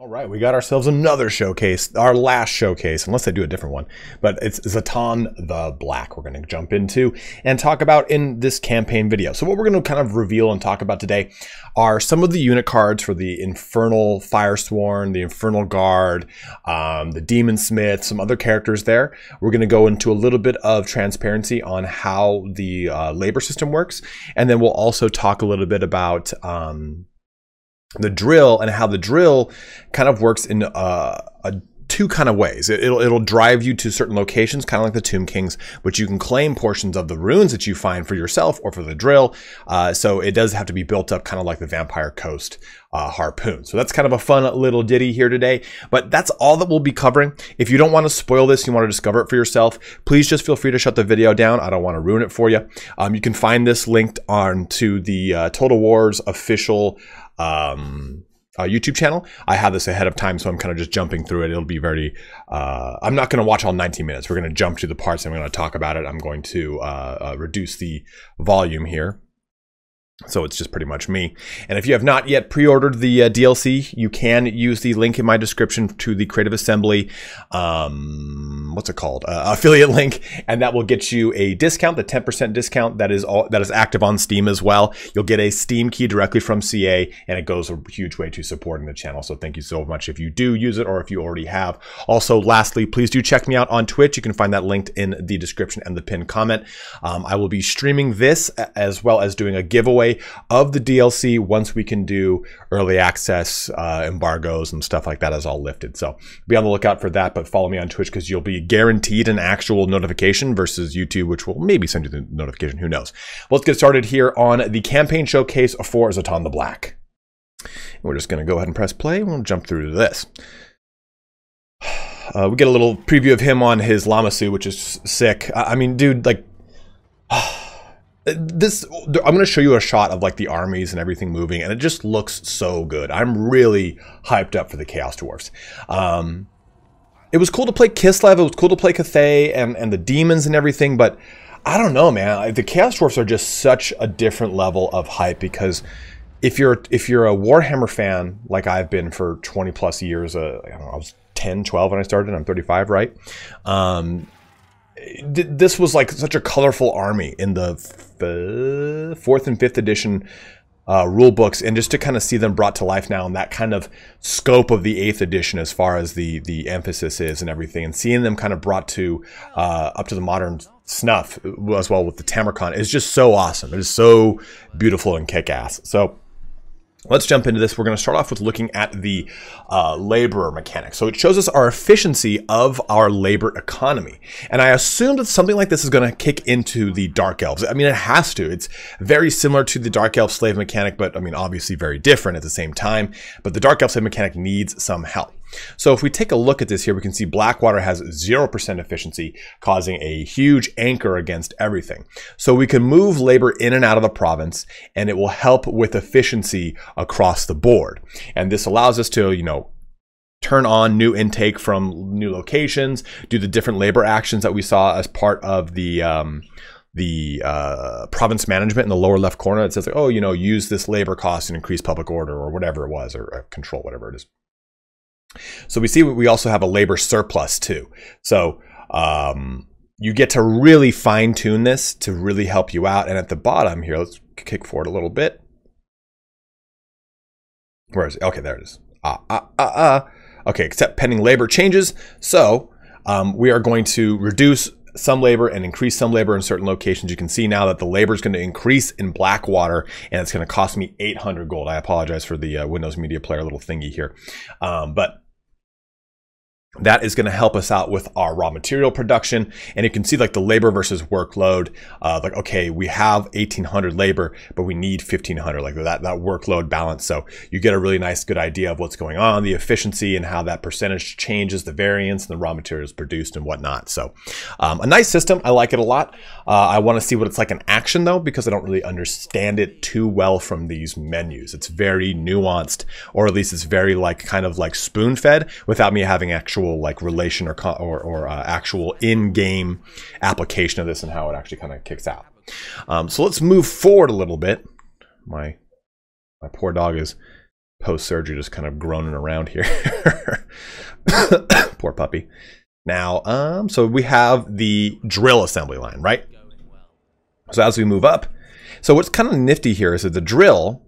All right, we got ourselves another showcase, our last showcase, unless they do a different one. But it's Zhatan the Black we're going to jump into and talk about in this campaign video. So what we're going to kind of reveal and talk about today are some of the unit cards for the Infernal Firesworn, the Infernal Guard, um, the Demon Smith, some other characters there. We're going to go into a little bit of transparency on how the uh, labor system works. And then we'll also talk a little bit about um, the drill and how the drill kind of works in uh, a two kind of ways. It, will it'll drive you to certain locations, kind of like the Tomb Kings, but you can claim portions of the runes that you find for yourself or for the drill. Uh, so it does have to be built up kind of like the Vampire Coast uh, harpoon. So that's kind of a fun little ditty here today. But that's all that we'll be covering. If you don't want to spoil this, you want to discover it for yourself, please just feel free to shut the video down. I don't want to ruin it for you. Um, you can find this linked on to the uh, Total Wars official um, uh, YouTube channel. I have this ahead of time, so I'm kind of just jumping through it. It'll be very. Uh, I'm not going to watch all 19 minutes. We're going to jump to the parts. and I'm going to talk about it. I'm going to uh, uh reduce the volume here. So it's just pretty much me. And if you have not yet pre-ordered the uh, DLC, you can use the link in my description to the Creative Assembly, um, what's it called, uh, affiliate link, and that will get you a discount, the 10% discount that is all that is active on Steam as well. You'll get a Steam key directly from CA, and it goes a huge way to supporting the channel. So thank you so much if you do use it or if you already have. Also, lastly, please do check me out on Twitch. You can find that linked in the description and the pinned comment. Um, I will be streaming this as well as doing a giveaway of the DLC once we can do early access uh, embargoes and stuff like that is all lifted. So be on the lookout for that, but follow me on Twitch because you'll be guaranteed an actual notification versus YouTube, which will maybe send you the notification. Who knows? Let's get started here on the campaign showcase for Zhatan the Black. We're just going to go ahead and press play. We'll jump through to this. Uh, we get a little preview of him on his Lamassu, which is sick. I mean, dude, like this i'm going to show you a shot of like the armies and everything moving and it just looks so good. I'm really hyped up for the chaos dwarfs. Um, it was cool to play kislev it was cool to play cathay and, and the demons and everything but i don't know man. The chaos dwarfs are just such a different level of hype because if you're if you're a warhammer fan like i've been for 20 plus years uh, I, know, I was 10 12 when i started i'm 35 right? Um, this was like such a colorful army in the fourth and fifth edition uh, rule books, and just to kind of see them brought to life now and that kind of scope of the eighth edition as far as the the emphasis is and everything, and seeing them kind of brought to uh, up to the modern snuff as well with the Tamurkhan is just so awesome. It is so beautiful and kick ass. So Let's jump into this. We're going to start off with looking at the uh, laborer mechanic. So it shows us our efficiency of our labor economy. And I assume that something like this is going to kick into the Dark Elves. I mean, it has to. It's very similar to the Dark Elf slave mechanic, but I mean, obviously very different at the same time. But the Dark Elf slave mechanic needs some help. So if we take a look at this here, we can see Blackwater has 0% efficiency, causing a huge anchor against everything. So we can move labor in and out of the province, and it will help with efficiency across the board. And this allows us to, you know, turn on new intake from new locations, do the different labor actions that we saw as part of the um, the uh, province management in the lower left corner. It says, like, oh, you know, use this labor cost and increase public order or whatever it was, or, or control, whatever it is. So we see we also have a labor surplus too. So um, you get to really fine tune this to really help you out. And at the bottom here, let's kick forward a little bit. Where is it? Okay, there it is. Ah, ah, ah, ah. Okay, except pending labor changes. So um, we are going to reduce some labor and increase some labor in certain locations. You can see now that the labor is going to increase in Blackwater and it's going to cost me 800 gold. I apologize for the uh, Windows Media Player little thingy here. Um, but that is going to help us out with our raw material production. And you can see like the labor versus workload, uh, like, okay, we have 1800 labor, but we need 1500, like that, that workload balance. So you get a really nice, good idea of what's going on, the efficiency and how that percentage changes the variance and the raw materials produced and whatnot. So um, a nice system. I like it a lot. Uh, I want to see what it's like in action though, because I don't really understand it too well from these menus. It's very nuanced, or at least it's very like kind of like spoon fed without me having actual actual like relation or or, or uh, actual in-game application of this and how it actually kind of kicks out. Um, so let's move forward a little bit. My my poor dog is post surgery, just kind of groaning around here. Poor puppy. Now, um, so we have the drill assembly line, right? So as we move up, so what's kind of nifty here is that the drill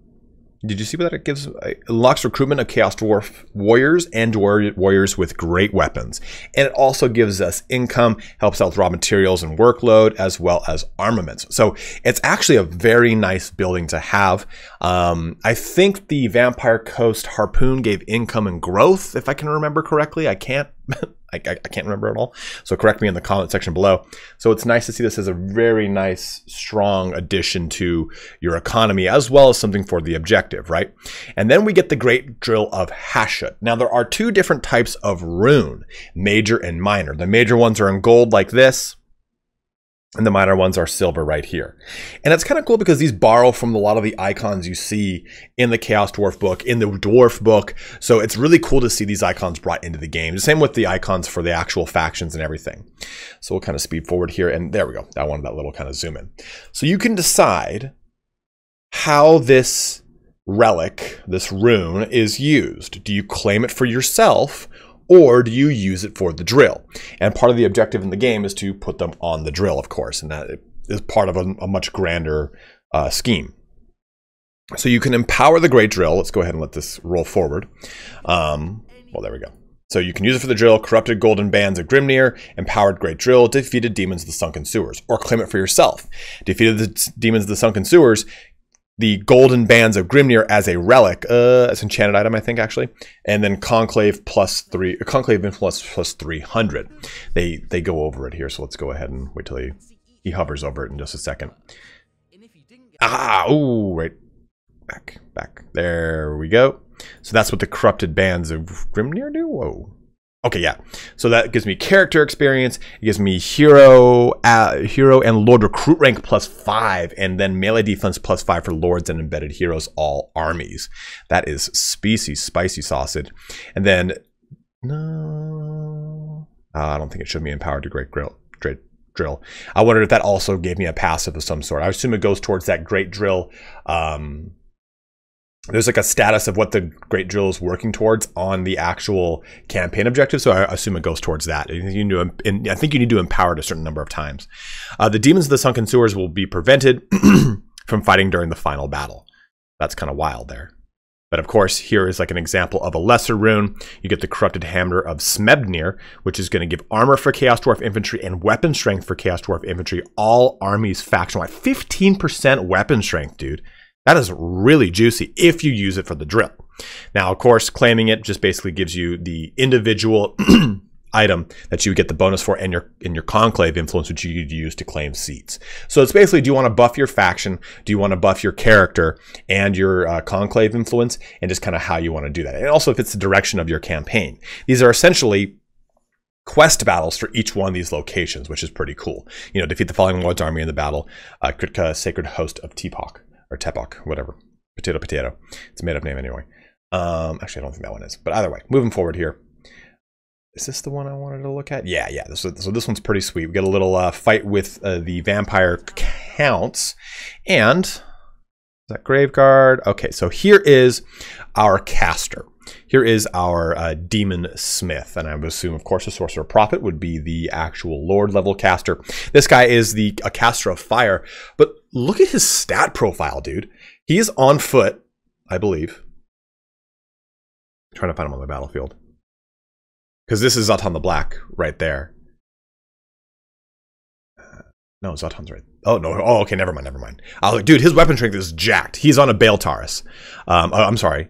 did you see what that it gives? It unlocks recruitment of Chaos Dwarf warriors and warriors with great weapons. And it also gives us income, helps out with raw materials and workload, as well as armaments. So it's actually a very nice building to have. Um, I think the Vampire Coast Harpoon gave income and growth, if I can remember correctly. I can't I, I, can't remember at all. So correct me in the comment section below. So it's nice to see this as a very nice, strong addition to your economy, as well as something for the objective, right? And then we get the Great Drill of Hashut. Now there are two different types of rune, major and minor. The major ones are in gold like this and the minor ones are silver right here. And it's kind of cool because these borrow from a lot of the icons you see in the Chaos Dwarf book, in the Dwarf book. So it's really cool to see these icons brought into the game. The same with the icons for the actual factions and everything. So we'll kind of speed forward here. And there we go. I wanted that little kind of zoom in. So you can decide how this relic, this rune, is used. Do you claim it for yourself or do you use it for the drill? And part of the objective in the game is to put them on the drill, of course, and that is part of a, a much grander uh, scheme. So you can empower the Great Drill. Let's go ahead and let this roll forward. Um, well, there we go. So you can use it for the drill, corrupted golden bands of Grimnir, empowered great drill, defeated demons of the sunken sewers, or claim it for yourself. Defeated the demons of the sunken sewers, the golden bands of Grimnir as a relic. Uh, it's enchanted item, I think, actually. And then Conclave plus three, Conclave Influence plus 300. They they go over it here, so let's go ahead and wait till he, he hovers over it in just a second. Ah, ooh, right. Back, back. There we go. So that's what the corrupted bands of Grimnir do? Whoa. Okay, yeah. So that gives me character experience. It gives me hero, uh, hero and lord recruit rank plus five, and then melee defense plus five for lords and embedded heroes, all armies. That is species spicy sausage. And then no, uh, I don't think it should be empowered to great grill. Great drill. I wondered if that also gave me a passive of some sort. I assume it goes towards that great drill um, there's like a status of what the great drill is working towards on the actual campaign objective. So I assume it goes towards that. You need to, I think you need to empower it a certain number of times. Uh, the demons of the sunken sewers will be prevented from fighting during the final battle. That's kind of wild there. But of course, here is like an example of a lesser rune. You get the Corrupted Hammer of Smednir, which is going to give armor for Chaos Dwarf Infantry and weapon strength for Chaos Dwarf Infantry, all armies faction-wide. 15% weapon strength, dude. That is really juicy if you use it for the drill. Now, of course, claiming it just basically gives you the individual item that you get the bonus for and your in your conclave influence, which you use to claim seats. So it's basically, do you want to buff your faction? Do you want to buff your character and your uh, conclave influence, and just kind of how you want to do that? And also, if it's the direction of your campaign, these are essentially quest battles for each one of these locations, which is pretty cool. You know, defeat the following lord's army in the battle, uh, Kritka, sacred host of Teapok or Tepok, whatever. Potato, potato. It's a made up name anyway. Um, actually, I don't think that one is. But either way, moving forward here. Is this the one I wanted to look at? Yeah, yeah. So, so this one's pretty sweet. We get a little uh, fight with uh, the vampire counts. And is that Graveguard? Okay, so here is our caster. Here is our uh, Demon Smith, and I would assume, of course, a Sorcerer Prophet would be the actual Lord level caster. This guy is the a caster of fire, but look at his stat profile, dude. He is on foot, I believe. I'm trying to find him on the battlefield. Because this is Zhatan the Black right there. Uh, no, Zhatan's right. Oh, no. Oh, okay. Never mind. Never mind. I was like, dude, his weapon strength is jacked. He's on a Bale Taurus. Um, oh, I'm sorry.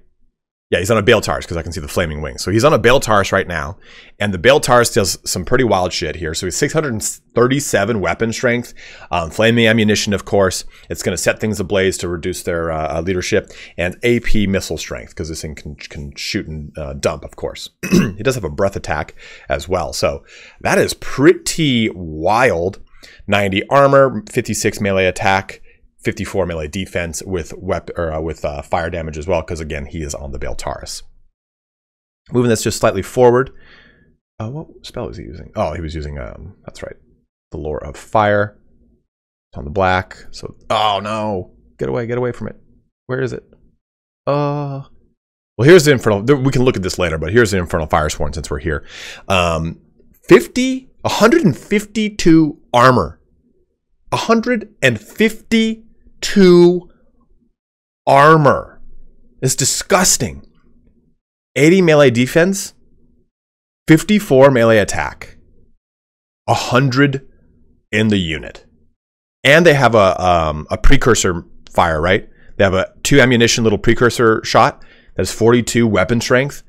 Yeah, he's on a Bale Taurus because I can see the flaming wings. So he's on a Bale Taurus right now. And the Bale Taurus does some pretty wild shit here. So he's 637 weapon strength, um, flaming ammunition, of course. It's going to set things ablaze to reduce their uh, uh leadership, and AP missile strength because this thing can, can shoot and uh, dump, of course. he does have a breath attack as well. So that is pretty wild. 90 armor, 56 melee attack. 54 melee defense with wep- or, uh, with uh, fire damage as well, because again, he is on the Bale Taurus. Moving this just slightly forward. Uh, what spell was he using? Oh, he was using, um, that's right, the Lore of Fire. It's on the black. So, oh no, get away, get away from it. Where is it? Uh, Well, here's the infernal. We can look at this later, but here's the infernal firesworn since we're here. Um, 50, 152 armor. 152 armor. It's disgusting. 80 melee defense, 54 melee attack, 100 in the unit. And they have a um, a precursor fire, right? They have a two ammunition little precursor shot that's 42 weapon strength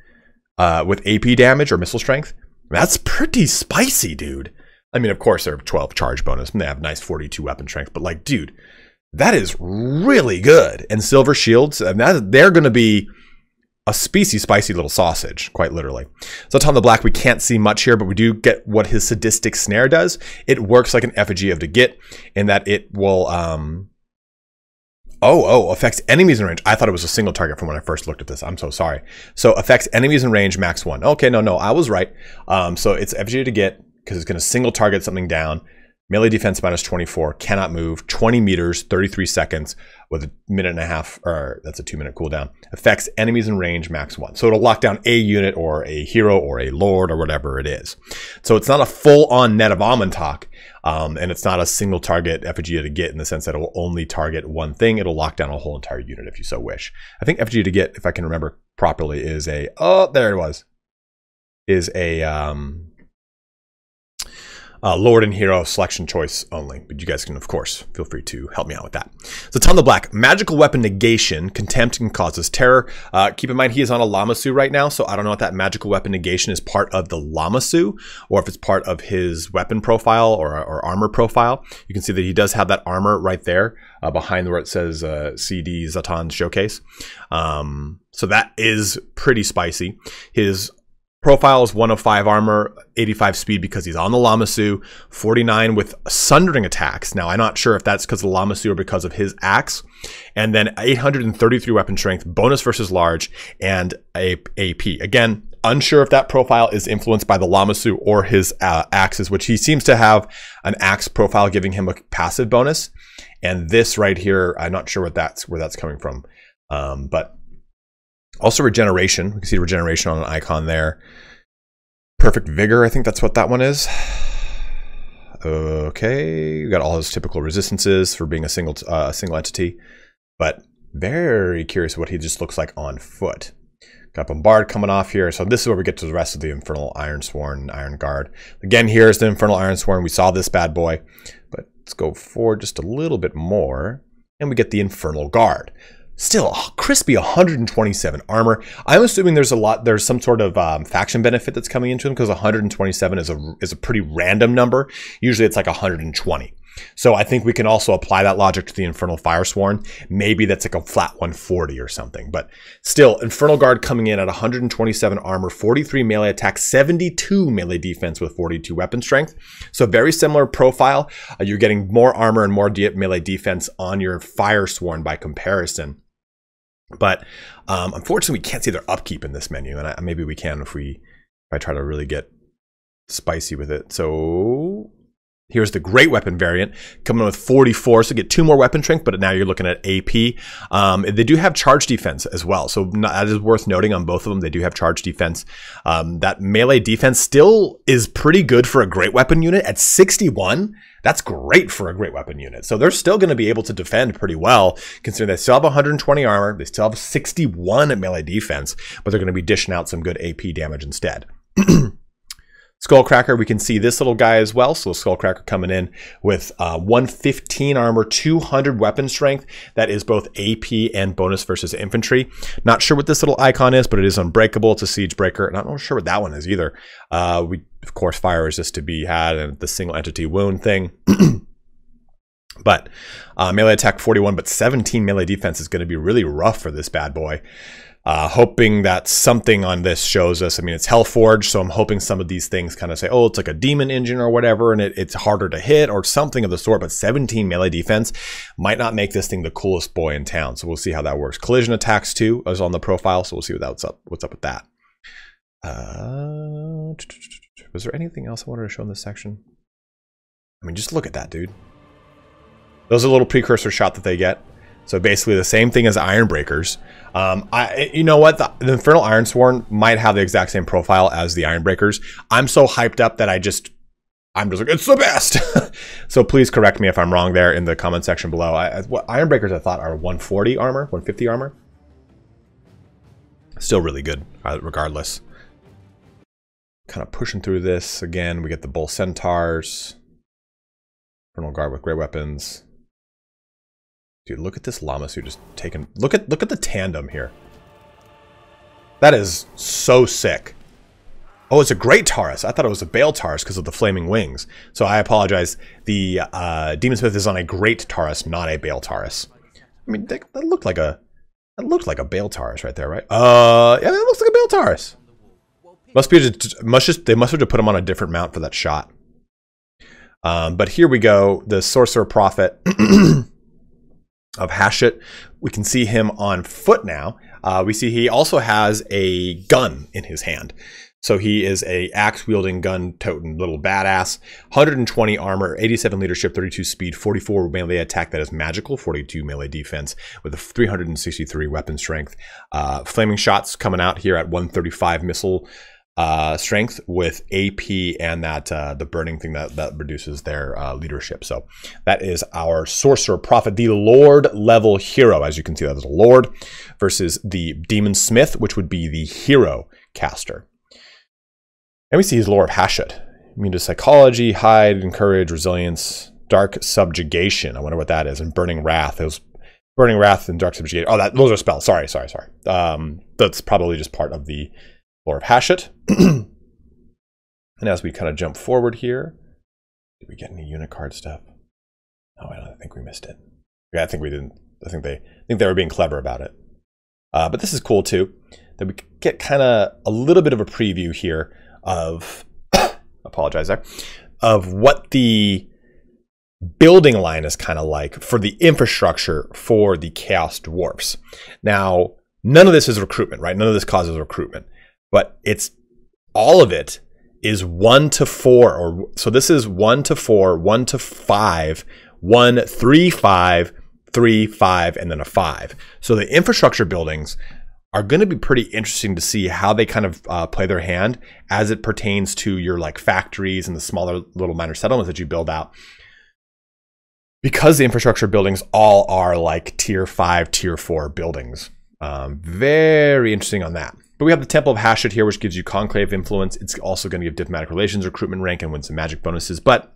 uh, with AP damage or missile strength. That's pretty spicy, dude. I mean, of course, they're 12 charge bonus and they have nice 42 weapon strength, but like, dude, that is really good. And silver shields, and that, they're going to be a species spicy little sausage, quite literally. So Tom the Black, we can't see much here, but we do get what his sadistic snare does. It works like an effigy of Dagit in that it will um, Oh, oh, affects enemies in range. I thought it was a single target from when I first looked at this. I'm so sorry. So affects enemies in range max one. Okay, no, no, I was right. Um, so it's FG to get because it's going to single target something down. Melee defense minus 24, cannot move, 20 meters, 33 seconds with a minute and a half, or that's a two minute cooldown. Affects enemies in range max one. So it'll lock down a unit or a hero or a lord or whatever it is. So it's not a full on net of Amyntok, um, and it's not a single target effigy to get in the sense that it will only target one thing. It'll lock down a whole entire unit if you so wish. I think effigy to get, if I can remember properly, is a, oh, there it was, is a, um, uh, Lord and Hero selection choice only. But you guys can, of course, feel free to help me out with that. So Tom the Black, magical weapon negation, contempt and causes terror. Uh, keep in mind he is on a Lamassu right now, so I don't know if that magical weapon negation is part of the Lamassu or if it's part of his weapon profile or, or armor profile. You can see that he does have that armor right there uh, behind where it says uh, CD Zhatan Showcase. Um, so that is pretty spicy. His Profile is 105 armor, 85 speed because he's on the Lamassu, 49 with sundering attacks. Now, I'm not sure if that's because of the Lamassu or because of his axe. And then 833 weapon strength, bonus versus large, and a AP. Again, unsure if that profile is influenced by the Lamassu or his uh, axes, which he seems to have an axe profile giving him a passive bonus. And this right here, I'm not sure what that's where that's coming from. Um, but also regeneration. We can see regeneration on an icon there. Perfect vigor, I think that's what that one is. Okay, we got all his typical resistances for being a single uh, single entity, but very curious what he just looks like on foot. Got Bombard coming off here. So this is where we get to the rest of the Infernal iron Ironsworn Iron Guard. Again, here's the Infernal Ironsworn. We saw this bad boy, but let's go forward just a little bit more. And we get the Infernal Guard. Still, crispy 127 armor. I'm assuming there's a lot, there's some sort of um, faction benefit that's coming into them because 127 is a is a pretty random number. Usually, it's like 120. So I think we can also apply that logic to the Infernal Fire Firesworn. Maybe that's like a flat 140 or something. But still, Infernal Guard coming in at 127 armor, 43 melee attack, 72 melee defense with 42 weapon strength. So very similar profile. Uh, you're getting more armor and more melee defense on your Fire Firesworn by comparison. But um, unfortunately, we can't see their upkeep in this menu, and I, maybe we can if we if I try to really get spicy with it. So Here's the great weapon variant coming with 44, so get two more weapon strength, but now you're looking at AP. Um, they do have charge defense as well, so that is worth noting on both of them. They do have charge defense. Um, that melee defense still is pretty good for a great weapon unit at 61. That's great for a great weapon unit. So they're still going to be able to defend pretty well, considering they still have 120 armor, they still have 61 melee defense, but they're going to be dishing out some good AP damage instead. Skullcracker, we can see this little guy as well. So Skullcracker coming in with uh, 115 armor, 200 weapon strength. That is both AP and bonus versus infantry. Not sure what this little icon is, but it is unbreakable. It's a siege breaker. Not sure what that one is either. Uh, we, of course, fire resist to be had and the single entity wound thing. but uh, melee attack 41, but 17 melee defense is going to be really rough for this bad boy. Uh, hoping that something on this shows us. I mean, it's Hellforge, so I'm hoping some of these things kind of say, oh, it's like a demon engine or whatever, and it, it's harder to hit or something of the sort. But 17 melee defense might not make this thing the coolest boy in town. So we'll see how that works. Collision attacks too is on the profile, so we'll see what's up. What's up with that? Uh, was there anything else I wanted to show in this section? I mean, just look at that, dude. Those are a little precursor shot that they get. So basically the same thing as Iron Breakers. Um, I, you know what? The, the Infernal Ironsworn might have the exact same profile as the Iron Breakers. I'm so hyped up that I just, I'm just like, it's the best. so please correct me if I'm wrong there in the comment section below. I, what Iron Breakers I thought are 140 armor, 150 armor. Still really good, uh, regardless. Kind of pushing through this again. We get the Bull Centaurs. Infernal Guard with great weapons. Dude, look at this Lamassu just taking... Look at look at the tandem here. That is so sick. Oh, it's a great Taurus. I thought it was a Bale Taurus because of the flaming wings. So I apologize. The uh, Demon Smith is on a great Taurus, not a Bale Taurus. I mean, that, that looked like a that looked like a Bale Taurus right there, right? Uh, yeah, it looks like a Bale Taurus. Must be just, must just they must have just put him on a different mount for that shot. Um, but here we go. The Sorcerer Prophet of Hashut. We can see him on foot now. Uh, we see he also has a gun in his hand. So he is a axe wielding gun toting little badass. 120 armor, 87 leadership, 32 speed, 44 melee attack that is magical, 42 melee defense with a 363 weapon strength. Uh, flaming shots coming out here at 135 missile uh, strength with AP and that uh, the burning thing that that reduces their uh, leadership. So that is our sorcerer prophet, the Lord level hero. As you can see, that is a Lord versus the Demon Smith, which would be the hero caster. And we see his Lord of Hashut. Immune to psychology, hide, encourage, resilience, dark subjugation. I wonder what that is. And burning wrath. Those burning wrath and dark subjugation. Oh, that those are spells. Sorry, sorry, sorry. Um, that's probably just part of the lore of Hashut. and as we kind of jump forward here, did we get any unit card stuff? No, I don't think we missed it. Yeah, I think we didn't. I think they I think they were being clever about it. Uh, but this is cool too. That we get kind of a little bit of a preview here of apologize there of what the building line is kind of like for the infrastructure for the chaos dwarfs. Now, none of this is recruitment, right? None of this causes recruitment, but it's all of it is one to four, or so this is one to four, one to five, one, three, five, three, five, and then a five. So the infrastructure buildings are going to be pretty interesting to see how they kind of uh, play their hand as it pertains to your like factories and the smaller little minor settlements that you build out. Because the infrastructure buildings all are like tier five, tier four buildings. Um, very interesting on that. But we have the Temple of Hashut here, which gives you conclave influence. It's also going to give diplomatic relations recruitment rank and win some magic bonuses. But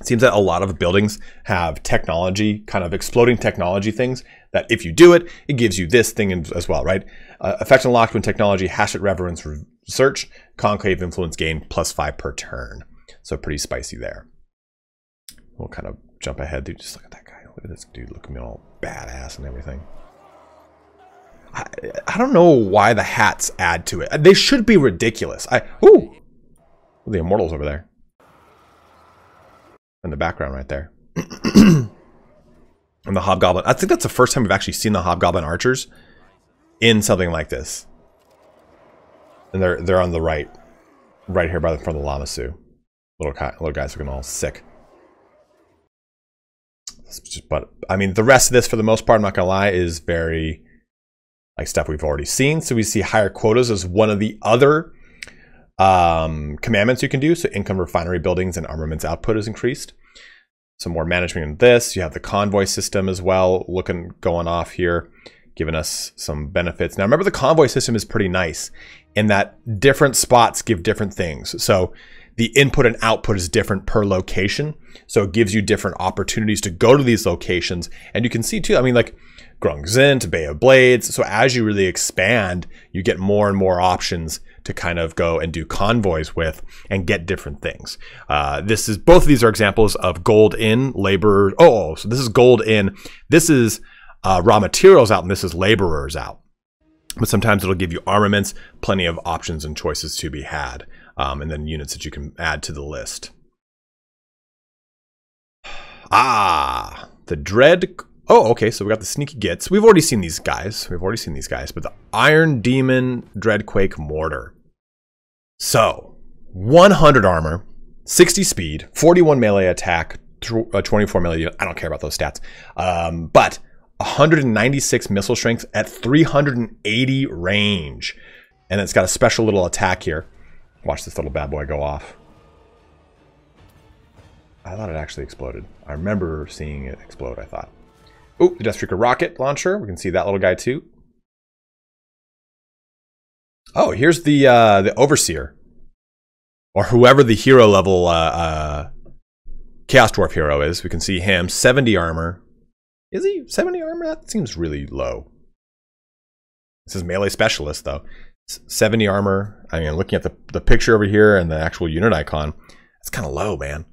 it seems that a lot of buildings have technology, kind of exploding technology things that if you do it, it gives you this thing as well, right? Uh, effect unlocked when technology, Hashut reverence research, conclave influence gain plus five per turn. So pretty spicy there. We'll kind of jump ahead, dude. Just look at that guy. Look at this dude looking me all badass and everything. I, I don't know why the hats add to it. They should be ridiculous. I ooh, the immortals over there in the background right there. and the hobgoblin. I think that's the first time we've actually seen the hobgoblin archers in something like this. And they're they're on the right, right here by the front of the Lamassu. Little little guys looking all sick. But I mean, the rest of this, for the most part, I'm not gonna lie, is very like stuff we've already seen. So we see higher quotas as one of the other um, commandments you can do. So income refinery buildings and armaments output is increased. Some more management in this. You have the convoy system as well, looking going off here, giving us some benefits. Now remember the convoy system is pretty nice in that different spots give different things. So the input and output is different per location. So it gives you different opportunities to go to these locations. And you can see too, I mean, like Grung Zint, Bay of Blades. So as you really expand, you get more and more options to kind of go and do convoys with and get different things. Uh, this is both of these are examples of gold in labor. Oh, so this is gold in. This is uh, raw materials out, and this is laborers out. But sometimes it'll give you armaments, plenty of options and choices to be had, um, and then units that you can add to the list. Ah, the Dread Oh, okay, so we got the Sneaky Gits. We've already seen these guys. We've already seen these guys, but the Iron Demon Dreadquake Mortar. So, 100 armor, 60 speed, 41 melee attack, uh, 24 melee. I don't care about those stats. Um, but 196 missile strength at 380 range. And it's got a special little attack here. Watch this little bad boy go off. I thought it actually exploded. I remember seeing it explode, I thought. Oh, the Deathshrieker rocket launcher. We can see that little guy too. Oh, here's the uh, the Overseer. Or whoever the hero level uh, uh, Chaos Dwarf hero is. We can see him. 70 armor. Is he 70 armor? That seems really low. This is melee specialist, though. 70 armor. I mean, looking at the, the picture over here and the actual unit icon, it's kind of low, man.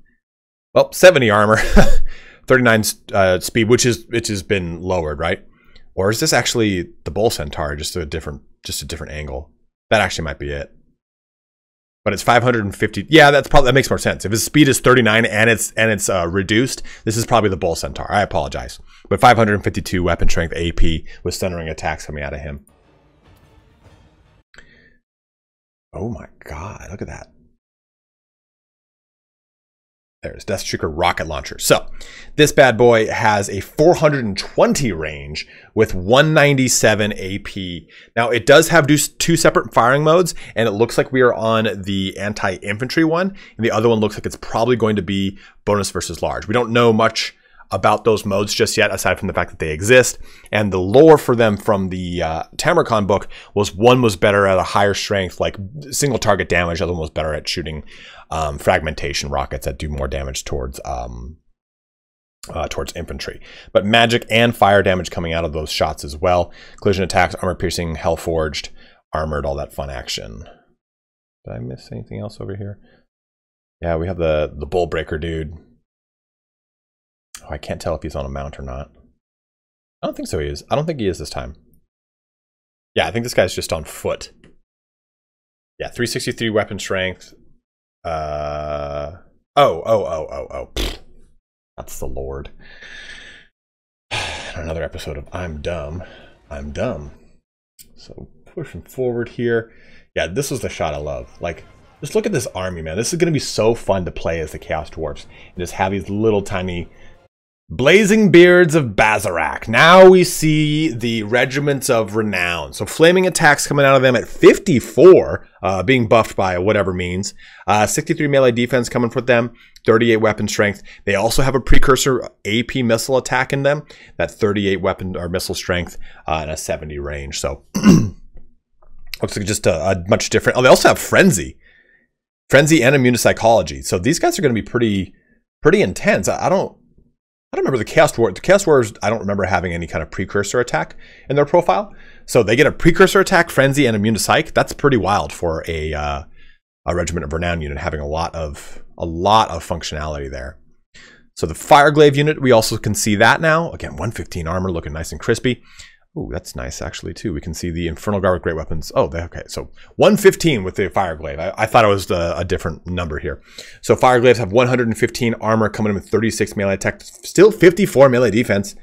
Well, 70 armor, 39 uh, speed, which is which has been lowered, right? Or is this actually the Bull Centaur, just a different just a different angle? That actually might be it. But it's 550. Yeah, that's probably that makes more sense. If his speed is 39 and it's and it's uh, reduced, this is probably the Bull Centaur. I apologize, but 552 weapon strength AP with sundering attacks coming out of him. Oh my god, look at that. There's Deathshrieker rocket launcher. So this bad boy has a 420 range with 197 AP. Now it does have two separate firing modes and it looks like we are on the anti-infantry one and the other one looks like it's probably going to be bonus versus large. We don't know much about those modes just yet, aside from the fact that they exist. And the lore for them from the uh, Tamurkhan book was one was better at a higher strength, like single target damage. The other one was better at shooting um, fragmentation rockets that do more damage towards um, uh, towards infantry. But magic and fire damage coming out of those shots as well. Collision attacks, armor piercing, hell forged, armored, all that fun action. Did I miss anything else over here? Yeah, we have the the bull breaker dude. I can't tell if he's on a mount or not. I don't think so he is. I don't think he is this time. Yeah, I think this guy's just on foot. Yeah, 363 weapon strength. Uh oh, oh, oh, oh, oh. That's the Lord. Another episode of I'm Dumb. I'm Dumb. So pushing forward here. Yeah, this was the shot I love. Like, just look at this army, man. This is going to be so fun to play as the Chaos Dwarfs. And just have these little tiny Blazing Beards of Bazarak. Now we see the regiments of renown. So flaming attacks coming out of them at 54, uh, being buffed by whatever means. Uh, 63 melee defense coming for them, 38 weapon strength. They also have a precursor AP missile attack in them, that 38 weapon or missile strength uh, and a 70 range. So looks like just a, a much different. Oh, they also have frenzy, frenzy and immune psychology. So these guys are going to be pretty, pretty intense. I, I don't. I don't remember the Chaos War. The Chaos Warriors, I don't remember having any kind of precursor attack in their profile. So they get a precursor attack, frenzy, and immune to psych. That's pretty wild for a uh, a regiment of renown unit having a lot of a lot of functionality there. So the Fireglaive unit, we also can see that now. Again, 115 armor, looking nice and crispy. Oh, that's nice actually too. We can see the Infernal Guard with great weapons. Oh, okay. So 115 with the Fireglaive. I, I thought it was a, a, different number here. So Fireglaives have 115 armor coming in with 36 melee attack. Still 54 melee defense.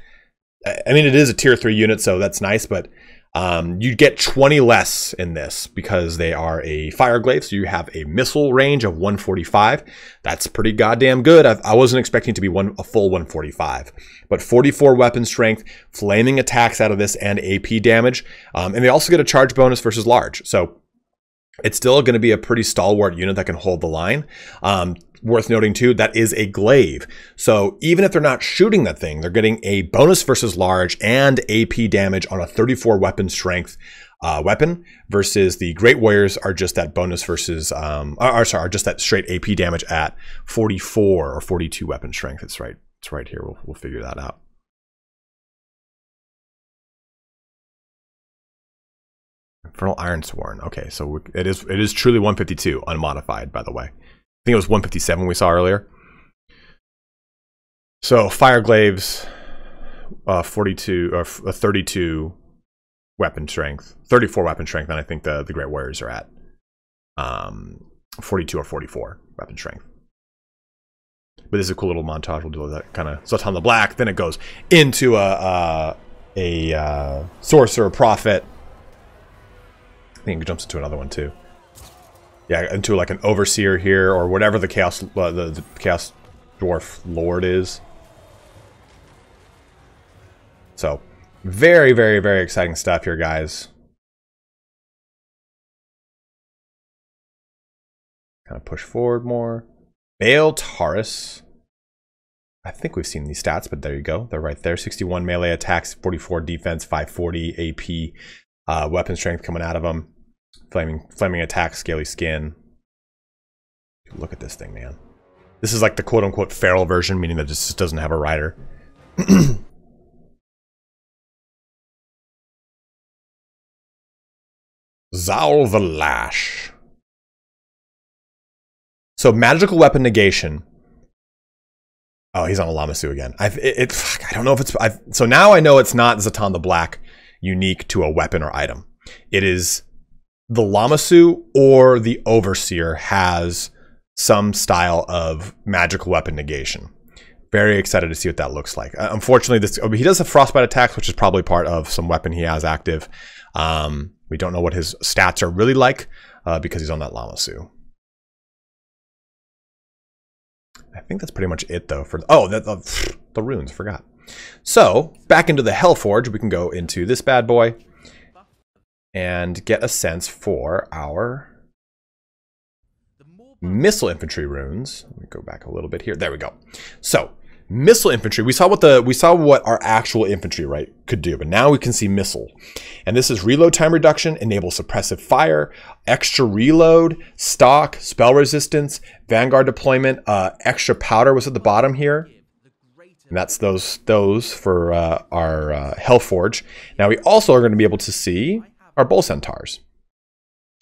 I mean, it is a tier 3 unit, so that's nice, but um, you get 20 less in this because they are a Fireglaive, so you have a missile range of 145. That's pretty goddamn good. I, I wasn't expecting to be one a full 145, but 44 weapon strength, flaming attacks out of this, and AP damage. Um, and they also get a charge bonus versus large. So it's still going to be a pretty stalwart unit that can hold the line. Um, worth noting too, that is a glaive. So even if they're not shooting that thing, they're getting a bonus versus large and AP damage on a 34 weapon strength uh, weapon versus the Great Warriors are just that bonus versus, um, are, sorry, are just that straight AP damage at 44 or 42 weapon strength. It's right. It's right here. We'll, we'll figure that out. Infernal Ironsworn. Okay, so it is it is truly 152 unmodified, by the way I think it was 157 we saw earlier. So Fireglaives, uh, 42 or uh, 32 weapon strength, 34 weapon strength, and I think the the Great Warriors are at um, 42 or 44 weapon strength. But this is a cool little montage. We'll do that kind of so it's on the black. Then it goes into a a, a uh, sorcerer prophet. Think it jumps into another one too yeah, into like an overseer here or whatever the chaos uh, the, the chaos dwarf lord is. So Very, very, very exciting stuff here, guys. Kind of push forward more. Bale Taurus. I think we've seen these stats, but there you go. They're right there. 61 melee attacks, 44 defense, 540 AP, uh, weapon strength coming out of them. Flaming, flaming attack, scaly skin. Look at this thing, man. This is like the quote unquote feral version, meaning that it just doesn't have a rider. Zal the Lash. So magical weapon negation. Oh, he's on a Lamassu again. I've, it, it fuck, I don't know if it's. I've, so now I know it's not Zhatan the Black unique to a weapon or item. It is the Lamassu or the Overseer has some style of magical weapon negation. Very excited to see what that looks like. Uh, unfortunately, this oh, he does have frostbite attacks, which is probably part of some weapon he has active. Um, we don't know what his stats are really like uh, because he's on that Lamassu. I think that's pretty much it though for oh the runes forgot. So back into the Hellforge, we can go into this bad boy and get a sense for our missile infantry runes. Let me go back a little bit here. There we go. So missile infantry we saw what the we saw what our actual infantry right could do but now we can see missile and this is reload time reduction enable suppressive fire extra reload stock spell resistance vanguard deployment uh, extra powder was at the bottom here and that's those those for uh, our uh, hellforge now we also are going to be able to see our bull centaurs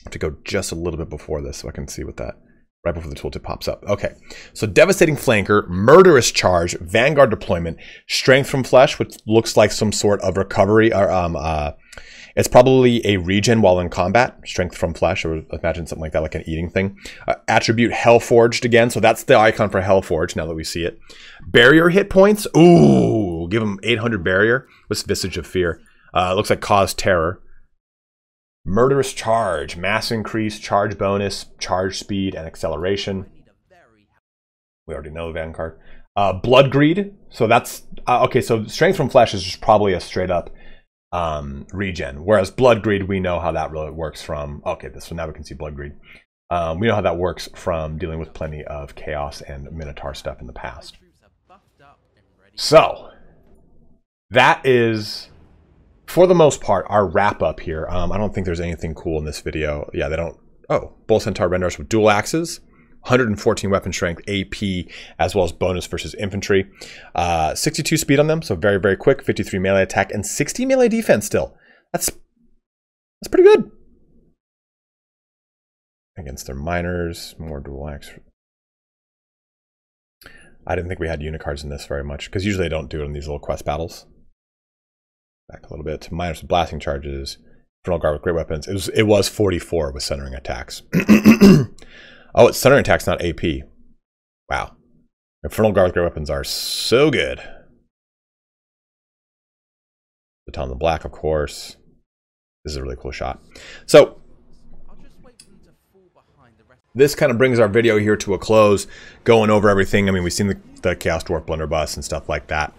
I have to go just a little bit before this so i can see what that right before the tooltip pops up. Okay, so devastating flanker, murderous charge, vanguard deployment, strength from flesh, which looks like some sort of recovery. Or um, uh, it's probably a regen while in combat. Strength from flesh. I would imagine something like that, like an eating thing. Uh, attribute hell forged again. So that's the icon for hell forged. Now that we see it, barrier hit points. Ooh, give him 800 barrier What's visage of fear. Uh, looks like cause terror. Murderous Charge, mass increase, charge bonus, charge speed, and acceleration. We already know Vanguard. Uh, Blood Greed. So that's uh, okay. So Strength from Flesh is just probably a straight up um, regen, whereas Blood Greed we know how that really works from. Okay, this so now we can see Blood Greed. Um, we know how that works from dealing with plenty of chaos and Minotaur stuff in the past. So that is for the most part, our wrap up here, um, I don't think there's anything cool in this video. Yeah, they don't. Oh, Bull Centaur Renders with dual axes, 114 weapon strength, AP, as well as bonus versus infantry. Uh, 62 speed on them, so very, very quick. 53 melee attack and 60 melee defense still. That's that's pretty good. Against their miners, more dual axe. I didn't think we had unicards in this very much, because usually I don't do it in these little quest battles. Back a little bit. Minus blasting charges. Infernal Guard with great weapons. It was it was 44 with sundering attacks. oh, it's sundering attacks, not AP. Wow. Infernal Guard with great weapons are so good. Zhatan the Black, of course. This is a really cool shot. So this kind of brings our video here to a close, going over everything. I mean, we've seen the, the Chaos Dwarf Blunderbuss and stuff like that.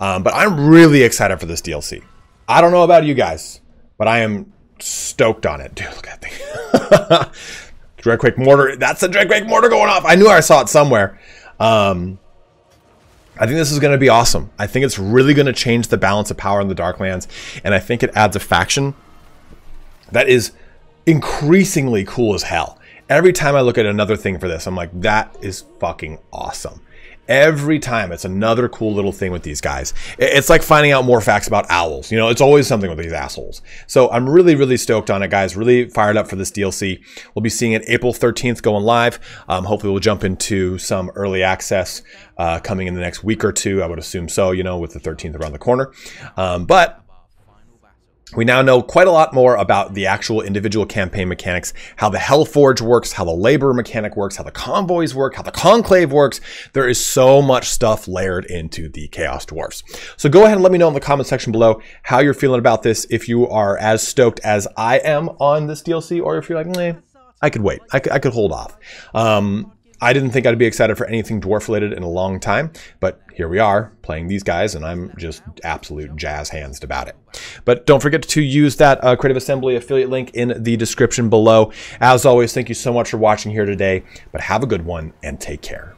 Um, but I'm really excited for this DLC. I don't know about you guys, but I am stoked on it. Dude, look at that thing. Dreadquake mortar. That's a Dreadquake mortar going off. I knew I saw it somewhere. Um, I think this is going to be awesome. I think it's really going to change the balance of power in the Darklands, and I think it adds a faction that is increasingly cool as hell. Every time I look at another thing for this, I'm like, that is fucking awesome. Every time, it's another cool little thing with these guys. It's like finding out more facts about owls. You know, it's always something with these assholes. So I'm really, really stoked on it, guys. Really fired up for this DLC. We'll be seeing it April 13th going live. Um, hopefully, we'll jump into some early access uh, coming in the next week or two. I would assume so, you know, with the 13th around the corner. Um, but we now know quite a lot more about the actual individual campaign mechanics, how the Hellforge works, how the labor mechanic works, how the convoys work, how the conclave works. There is so much stuff layered into the Chaos Dwarfs. So go ahead and let me know in the comment section below how you're feeling about this, if you are as stoked as I am on this DLC, or if you're like, nah, I could wait. I could, I could hold off. Um, I didn't think I'd be excited for anything dwarf related in a long time, but here we are playing these guys, and I'm just absolute jazz hands about it. But don't forget to use that uh, Creative Assembly affiliate link in the description below. As always, thank you so much for watching here today, but have a good one and take care.